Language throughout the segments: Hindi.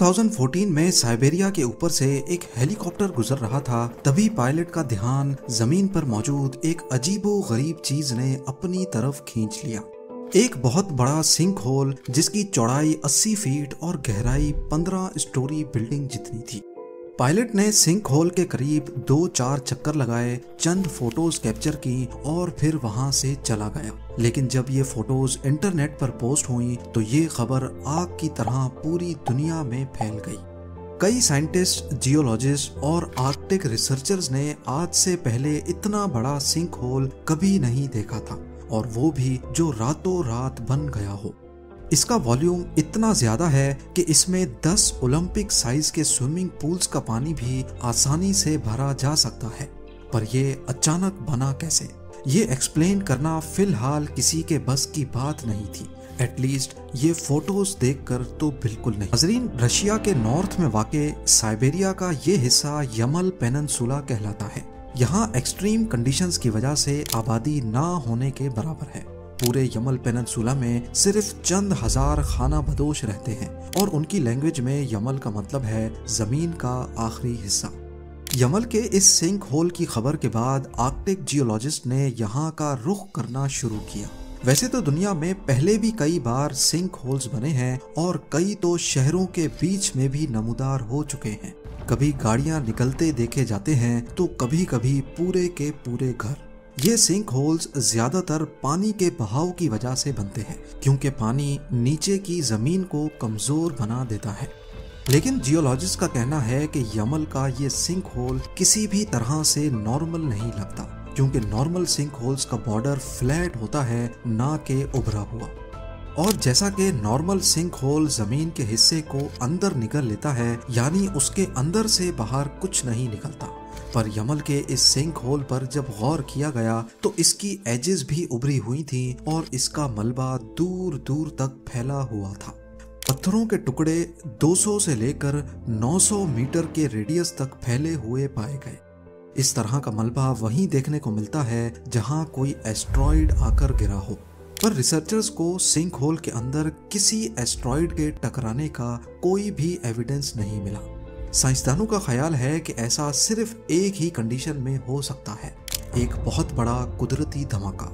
2014 में साइबेरिया के ऊपर से एक हेलीकॉप्टर गुजर रहा था। तभी पायलट का ध्यान ज़मीन पर मौजूद एक अजीबो गरीब चीज़ ने अपनी तरफ़ खींच लिया। एक बहुत बड़ा सिंक होल जिसकी चौड़ाई 80 फीट और गहराई 15 स्टोरी बिल्डिंग जितनी थी। पायलट ने सिंक होल के करीब दो चार चक्कर लगाए, चंद फ़ोटोज़ कैप्चर की और फिर वहाँ से चला गया। लेकिन जब ये फ़ोटोज़ इंटरनेट पर पोस्ट हुई तो ये खबर आग की तरह पूरी दुनिया में फैल गई। कई साइंटिस्ट, जियोलॉजिस्ट और आर्कटिक रिसर्चर्स ने आज से पहले इतना बड़ा सिंक होल कभी नहीं देखा था, और वो भी जो रातों रात बन गया हो। इसका वॉल्यूम इतना ज़्यादा है कि इसमें 10 ओलंपिक साइज़ के स्विमिंग पूल्स का पानी भी आसानी से भरा जा सकता है। पर यह अचानक बना कैसे? ये एक्सप्लेन करना फ़िलहाल किसी के बस की बात नहीं थी। एटलीस्ट ये फ़ोटोज़ देखकर तो बिल्कुल नहीं। नजरीन, रशिया के नॉर्थ में वाक़ साइबेरिया का ये हिस्सा यमल पेननसुला कहलाता है। यहाँ एक्सट्रीम कंडीशंस की वजह से आबादी ना होने के बराबर है। पूरे यमल पेनसुला में सिर्फ़ चंद हज़ार खाना बदोश रहते हैं और उनकी लैंग्वेज में यमल का मतलब है ज़मीन का आखिरी हिस्सा। यमल के इस सिंक होल की खबर के बाद आर्कटिक जियोलॉजिस्ट ने यहाँ का रुख करना शुरू किया। वैसे तो दुनिया में पहले भी कई बार सिंक होल्स बने हैं और कई तो शहरों के बीच में भी नमूदार हो चुके हैं। कभी गाड़ियाँ निकलते देखे जाते हैं तो कभी कभी पूरे के पूरे घर। ये सिंक होल्स ज़्यादातर पानी के बहाव की वजह से बनते हैं, क्योंकि पानी नीचे की ज़मीन को कमज़ोर बना देता है। लेकिन जियोलॉजिस्ट का कहना है कि यमल का ये सिंक होल किसी भी तरह से नॉर्मल नहीं लगता, क्योंकि नॉर्मल सिंक होल्स का बॉर्डर फ्लैट होता है, ना के उभरा हुआ। और जैसा कि नॉर्मल सिंक होल ज़मीन के हिस्से को अंदर निकल लेता है, यानी उसके अंदर से बाहर कुछ नहीं निकलता। पर यमल के इस सिंक होल पर जब गौर किया गया तो इसकी एजेस भी उभरी हुई थी और इसका मलबा दूर दूर तक फैला हुआ था। पत्थरों के टुकड़े 200 से लेकर 900 मीटर के रेडियस तक फैले हुए पाए गए। इस तरह का मलबा वहीं देखने को मिलता है, जहाँ कोई एस्ट्रॉइड आकर गिरा हो। पर रिसर्चर्स को सिंक होल के अंदर किसी एस्ट्रॉइड के टकराने का कोई भी एविडेंस नहीं मिला। साइंसदानों का ख्याल है कि ऐसा सिर्फ़ एक ही कंडीशन में हो सकता है, एक बहुत बड़ा कुदरती धमाका।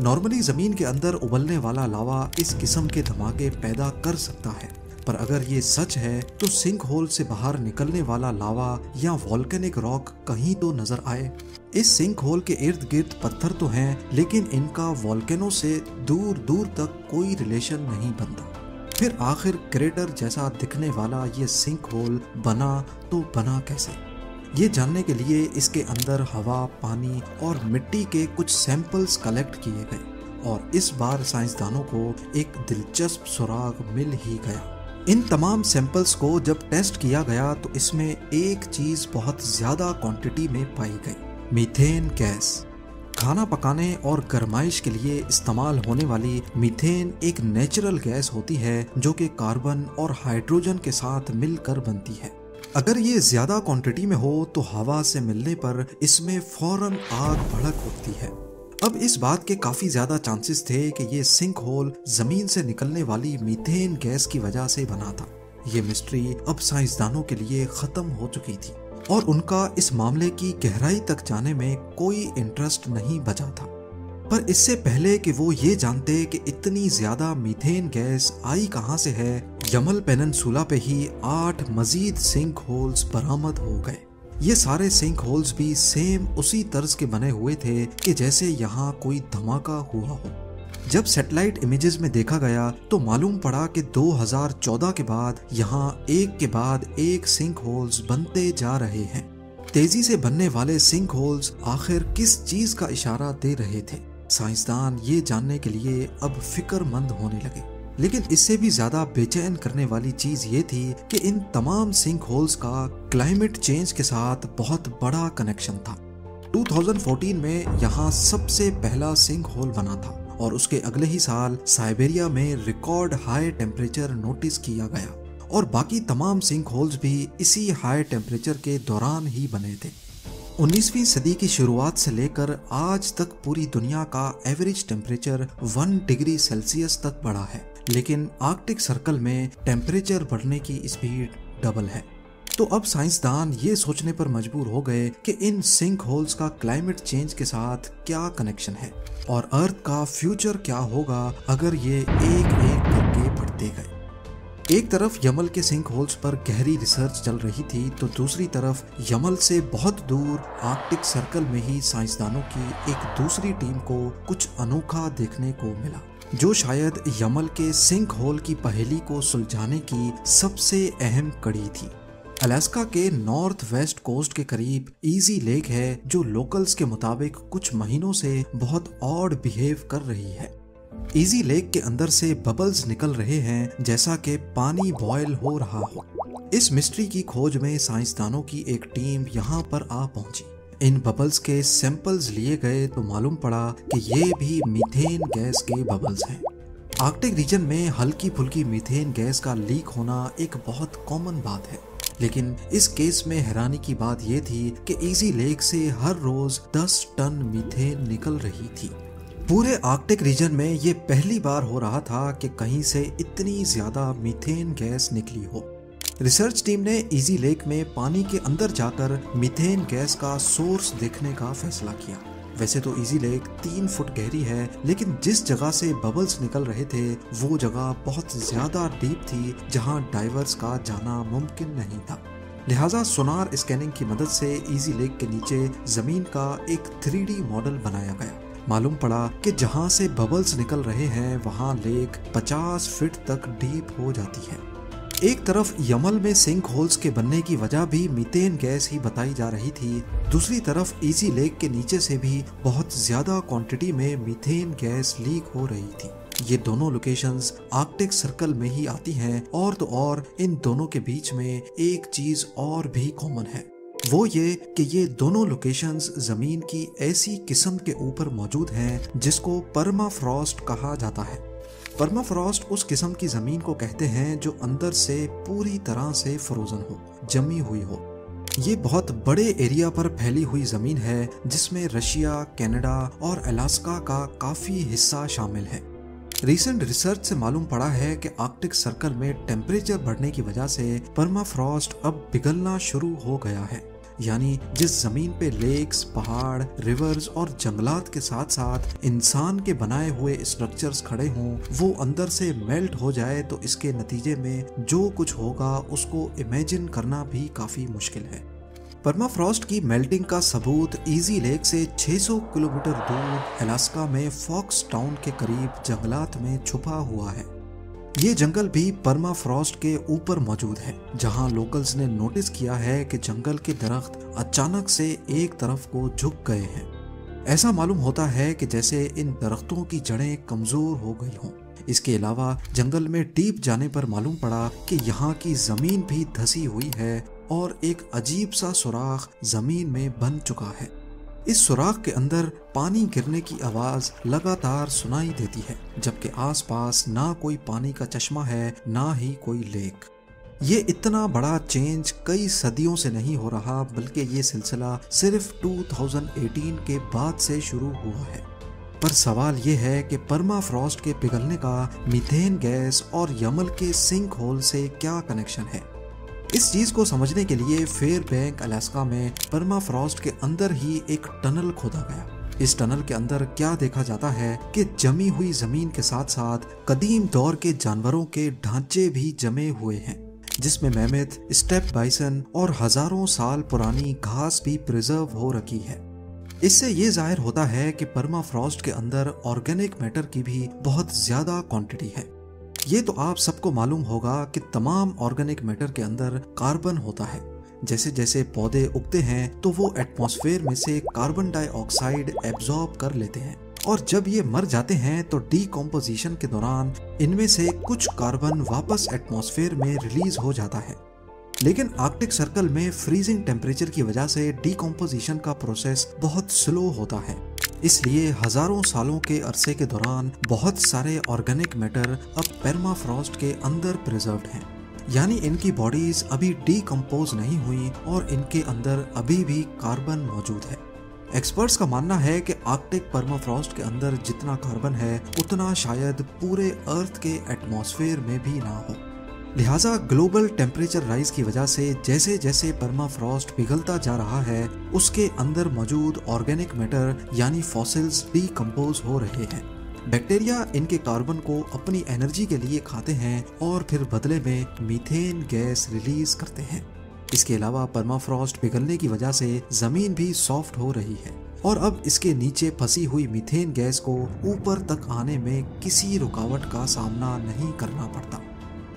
नॉर्मली ज़मीन के अंदर उबलने वाला लावा इस किस्म के धमाके पैदा कर सकता है, पर अगर ये सच है तो सिंक होल से बाहर निकलने वाला लावा या वॉल्केनिक रॉक कहीं तो नज़र आए। इस सिंक होल के इर्द गिर्द पत्थर तो हैं, लेकिन इनका वॉल्केनो से दूर दूर तक कोई रिलेशन नहीं बनता। फिर आखिर क्रेटर जैसा दिखने वाला ये सिंक होल बना तो बना कैसे? ये जानने के लिए इसके अंदर हवा, पानी और मिट्टी के कुछ सैंपल्स कलेक्ट किए गए और इस बार साइंसदानों को एक दिलचस्प सुराग मिल ही गया। इन तमाम सैंपल्स को जब टेस्ट किया गया तो इसमें एक चीज़ बहुत ज़्यादा क्वांटिटी में पाई गई, मीथेन गैस। खाना पकाने और गर्माइश के लिए इस्तेमाल होने वाली मीथेन एक नेचुरल गैस होती है जो कि कार्बन और हाइड्रोजन के साथ मिलकर बनती है। अगर ये ज़्यादा क्वांटिटी में हो तो हवा से मिलने पर इसमें फ़ौरन आग भड़क उठती है। अब इस बात के काफ़ी ज़्यादा चांसेस थे कि ये सिंक होल ज़मीन से निकलने वाली मीथेन गैस की वजह से बना था। ये मिस्ट्री अब साइंसदानों के लिए खत्म हो चुकी थी। और उनका इस मामले की गहराई तक जाने में कोई इंटरेस्ट नहीं बचा था। पर इससे पहले कि वो ये जानते कि इतनी ज़्यादा मीथेन गैस आई कहाँ से है, यमल पेननसुला पे ही आठ मजीद सिंक होल्स बरामद हो गए। ये सारे सिंक होल्स भी सेम उसी तर्ज के बने हुए थे कि जैसे यहाँ कोई धमाका हुआ हो। जब सैटेलाइट इमेजेस में देखा गया तो मालूम पड़ा कि 2014 के बाद यहाँ एक के बाद एक सिंक होल्स बनते जा रहे हैं। तेज़ी से बनने वाले सिंक होल्स आखिर किस चीज़ का इशारा दे रहे थे? साइंसदान ये जानने के लिए अब फिक्रमंद होने लगे। लेकिन इससे भी ज़्यादा बेचैन करने वाली चीज़ ये थी कि इन तमाम सिंक होल्स का क्लाइमेट चेंज के साथ बहुत बड़ा कनेक्शन था। 2014 में यहाँ सबसे पहला सिंक होल बना था। और उसके अगले ही साल साइबेरिया में रिकॉर्ड हाई टेम्परेचर नोटिस किया गया। और बाकी तमाम सिंक होल्स भी इसी हाई टेम्परेचर के दौरान ही बने थे। 19वीं सदी की शुरुआत से लेकर आज तक पूरी दुनिया का एवरेज टेम्परेचर 1 डिग्री सेल्सियस तक बढ़ा है। लेकिन आर्कटिक सर्कल में टेम्परेचर बढ़ने की स्पीड डबल है। तो अब साइंसदान ये सोचने पर मजबूर हो गए कि इन सिंक होल्स का क्लाइमेट चेंज के साथ क्या कनेक्शन है और अर्थ का फ्यूचर क्या होगा अगर ये एक एक करके बढ़ते गए। एक तरफ़ यमल के सिंक होल्स पर गहरी रिसर्च चल रही थी तो दूसरी तरफ़ यमल से बहुत दूर आर्कटिक सर्कल में ही साइंसदानों की एक दूसरी टीम को कुछ अनोखा देखने को मिला, जो शायद यमल के सिंक होल की पहेली को सुलझाने की सबसे अहम कड़ी थी। अलास्का के नॉर्थ वेस्ट कोस्ट के करीब इजी लेक है, जो लोकल्स के मुताबिक कुछ महीनों से बहुत ऑड बिहेव कर रही है। इजी लेक के अंदर से बबल्स निकल रहे हैं, जैसा कि पानी बॉयल हो रहा हो। इस मिस्ट्री की खोज में साइंसदानों की एक टीम यहाँ पर आ पहुँची। इन बबल्स के सैंपल्स लिए गए तो मालूम पड़ा कि ये भी मीथेन गैस के बबल्स हैं। आर्कटिक रीजन में हल्की फुल्की मीथेन गैस का लीक होना एक बहुत कॉमन बात है। लेकिन इस केस में हैरानी की बात यह थी कि इजी लेक से हर रोज 10 टन मीथेन निकल रही थी। पूरे आर्कटिक रीजन में ये पहली बार हो रहा था कि कहीं से इतनी ज़्यादा मीथेन गैस निकली हो। रिसर्च टीम ने इजी लेक में पानी के अंदर जाकर मीथेन गैस का सोर्स देखने का फैसला किया। वैसे तो इजी लेक तीन फुट गहरी है, लेकिन जिस जगह से बबल्स निकल रहे थे, वो जगह बहुत ज़्यादा डीप थी, जहाँ डाइवर्स का जाना मुमकिन नहीं था। लिहाजा सोनार स्कैनिंग की मदद से इजी लेक के नीचे ज़मीन का एक थ्री मॉडल बनाया गया। मालूम पड़ा कि जहाँ से बबल्स निकल रहे हैं, वहाँ लेक 50 फीट तक डीप हो जाती है। एक तरफ़ यमल में सिंक होल्स के बनने की वजह भी मीथेन गैस ही बताई जा रही थी। दूसरी तरफ़ इजी लेक के नीचे से भी बहुत ज़्यादा क्वांटिटी में मीथेन गैस लीक हो रही थी। ये दोनों लोकेशंस आर्कटिक सर्कल में ही आती हैं और तो और इन दोनों के बीच में एक चीज़ और भी कॉमन है। वो ये कि ये दोनों लोकेशंस ज़मीन की ऐसी किस्म के ऊपर मौजूद हैं जिसको परमाफ्रॉस्ट कहा जाता है। परमाफ्रॉस्ट उस किस्म की ज़मीन को कहते हैं जो अंदर से पूरी तरह से फ्रोजन हो, जमी हुई हो। ये बहुत बड़े एरिया पर फैली हुई ज़मीन है, जिसमें रशिया, कनाडा और अलास्का का काफ़ी हिस्सा शामिल है। रिसेंट रिसर्च से मालूम पड़ा है कि आर्कटिक सर्कल में टेम्परेचर बढ़ने की वजह से परमाफ्रॉस्ट अब पिघलना शुरू हो गया है। यानी जिस ज़मीन पे लेक्स पहाड़ रिवर्स और जंगलात के साथ साथ इंसान के बनाए हुए स्ट्रक्चर्स खड़े हों, वो अंदर से मेल्ट हो जाए तो इसके नतीजे में जो कुछ होगा, उसको इमेजिन करना भी काफ़ी मुश्किल है। परमाफ्रॉस्ट की मेल्टिंग का सबूत इजी लेक से 600 किलोमीटर दूर अलास्का में फॉक्स टाउन के करीब जंगलात में छुपा हुआ है। ये जंगल भी परमा फ्रॉस्ट के ऊपर मौजूद है, जहाँ लोकल्स ने नोटिस किया है कि जंगल के दरख्त अचानक से एक तरफ़ को झुक गए हैं। ऐसा मालूम होता है कि जैसे इन दरख्तों की जड़ें कमज़ोर हो गई हों। इसके अलावा जंगल में डीप जाने पर मालूम पड़ा कि यहाँ की ज़मीन भी धसी हुई है और एक अजीब सा सुराख ज़मीन में बन चुका है। इस सुराख के अंदर पानी गिरने की आवाज़ लगातार सुनाई देती है, जबकि आसपास ना कोई पानी का चश्मा है, ना ही कोई लेक। ये इतना बड़ा चेंज कई सदियों से नहीं हो रहा, बल्कि ये सिलसिला सिर्फ़ 2018 के बाद से शुरू हुआ है। पर सवाल ये है कि परमा फ्रॉस्ट के पिघलने का मीथेन गैस और यमल के सिंक होल से क्या कनेक्शन है? इस चीज़ को समझने के लिए फेयर बैंक अलास्का में परमा फ्रॉस्ट के अंदर ही एक टनल खोदा गया। इस टनल के अंदर क्या देखा जाता है कि जमी हुई ज़मीन के साथ साथ कदीम दौर के जानवरों के ढांचे भी जमे हुए हैं, जिसमें मेहमत स्टेप बाइसन और हज़ारों साल पुरानी घास भी प्रिजर्व हो रखी है। इससे ये ज़ाहिर होता है कि परमा फ्रॉस्ट के अंदर ऑर्गेनिक मैटर की भी बहुत ज़्यादा क्वांटिटी है। ये तो आप सबको मालूम होगा कि तमाम ऑर्गेनिक मैटर के अंदर कार्बन होता है। जैसे जैसे पौधे उगते हैं तो वो एटमॉस्फेयर में से कार्बन डाइऑक्साइड एब्जॉर्ब कर लेते हैं। और जब ये मर जाते हैं तो डीकम्पोजिशन के दौरान इनमें से कुछ कार्बन वापस एटमॉस्फेयर में रिलीज़ हो जाता है। लेकिन आर्कटिक सर्कल में फ्रीजिंग टेम्परेचर की वजह से डीकम्पोजिशन का प्रोसेस बहुत स्लो होता है। इसलिए हज़ारों सालों के अरसे के दौरान बहुत सारे ऑर्गेनिक मैटर अब पेरमाफ्रॉस्ट के अंदर प्रिजर्व हैं। यानी इनकी बॉडीज अभी डीकम्पोज नहीं हुई और इनके अंदर अभी भी कार्बन मौजूद है। एक्सपर्ट्स का मानना है कि आर्कटिक परमाफ्रॉस्ट के अंदर जितना कार्बन है, उतना शायद पूरे अर्थ के एटमॉस्फेयर में भी ना हो। लिहाजा ग्लोबल टेम्परेचर राइज की वजह से जैसे जैसे परमाफ्रॉस्ट पिघलता जा रहा है, उसके अंदर मौजूद ऑर्गेनिक मैटर यानी फॉसिल्स डीकम्पोज हो रहे हैं। बैक्टीरिया इनके कार्बन को अपनी एनर्जी के लिए खाते हैं और फिर बदले में मीथेन गैस रिलीज़ करते हैं। इसके अलावा परमाफ्रॉस्ट पिघलने की वजह से ज़मीन भी सॉफ्ट हो रही है और अब इसके नीचे फंसी हुई मीथेन गैस को ऊपर तक आने में किसी रुकावट का सामना नहीं करना पड़ता।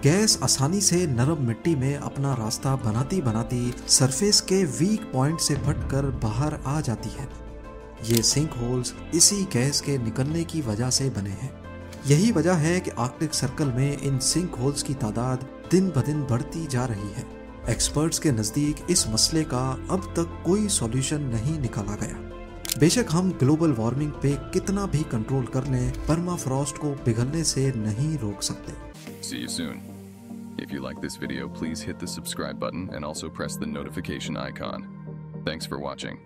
गैस आसानी से नरम मिट्टी में अपना रास्ता बनाती बनाती सरफेस के वीक पॉइंट से फटकर बाहर आ जाती है। ये सिंक होल्स इसी गैस के निकलने की वजह से बने हैं। यही वजह है कि आर्कटिक सर्कल में इन सिंक होल्स की तादाद दिन ब दिन बढ़ती जा रही है। एक्सपर्ट्स के नज़दीक इस मसले का अब तक कोई सॉल्यूशन नहीं निकाला गया। बेशक हम ग्लोबल वार्मिंग पे कितना भी कंट्रोल कर लें परमाफ्रॉस्ट को पिघलने से नहीं रोक सकते। See you soon. If you like this video, please hit the subscribe button and also press the notification icon. Thanks for watching.